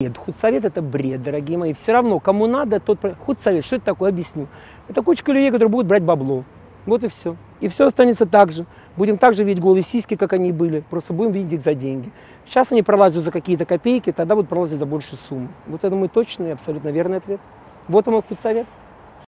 Нет, худсовет это бред, дорогие мои. Все равно, кому надо, тот... Худсовет, что это такое, объясню. Это кучка людей, которые будут брать бабло. Вот и все. И все останется так же. Будем так же видеть голые сиськи, как они были. Просто будем видеть их за деньги. Сейчас они пролазят за какие-то копейки, тогда будут пролазить за большую сумму. Вот это мой точный и абсолютно верный ответ. Вот вам мой худсовет.